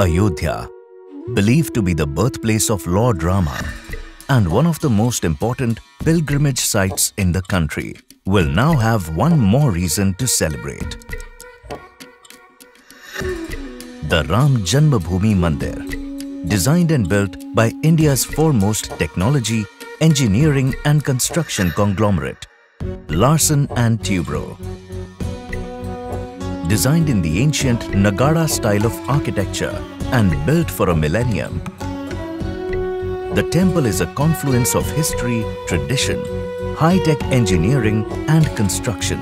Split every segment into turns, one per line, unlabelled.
Ayodhya, believed to be the birthplace of Lord Rama and one of the most important pilgrimage sites in the country, will now have one more reason to celebrate. The Ram Janmabhoomi Mandir, designed and built by India's foremost technology, engineering and construction conglomerate, Larsen and Toubro. Designed in the ancient Nagara style of architecture and built for a millennium, the temple is a confluence of history, tradition, high-tech engineering and construction.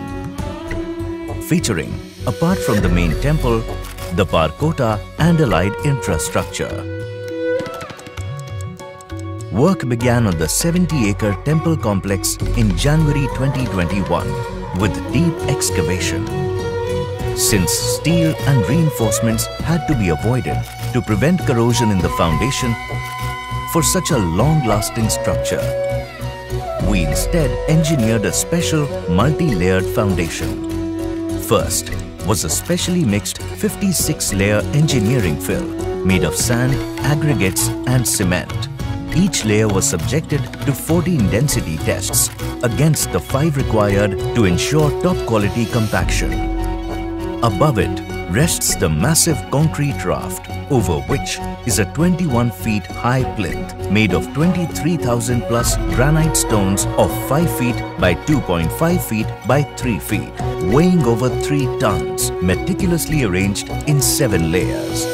Featuring, apart from the main temple, the Parkota and allied infrastructure. Work began on the 70-acre temple complex in January 2021 with deep excavation. Since steel and reinforcements had to be avoided to prevent corrosion in the foundation for such a long-lasting structure, we instead engineered a special multi-layered foundation. First was a specially mixed 56-layer engineering fill made of sand, aggregates and cement. Each layer was subjected to 14 density tests against the 5 required to ensure top quality compaction. Above it rests the massive concrete raft over which is a 21 feet high plinth made of 23,000 plus granite stones of 5 feet by 2.5 feet by 3 feet, weighing over 3 tons, meticulously arranged in 7 layers.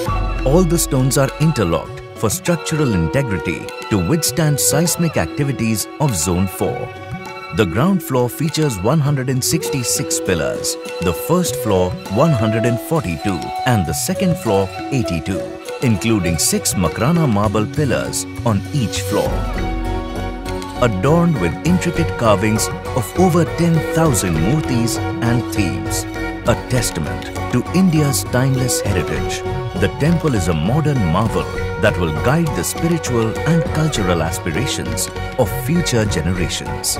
All the stones are interlocked for structural integrity to withstand seismic activities of Zone 4. The ground floor features 166 pillars, the first floor 142 and the second floor 82, including 6 Makrana marble pillars on each floor. Adorned with intricate carvings of over 10,000 murtis and themes, a testament to India's timeless heritage. The temple is a modern marvel that will guide the spiritual and cultural aspirations of future generations.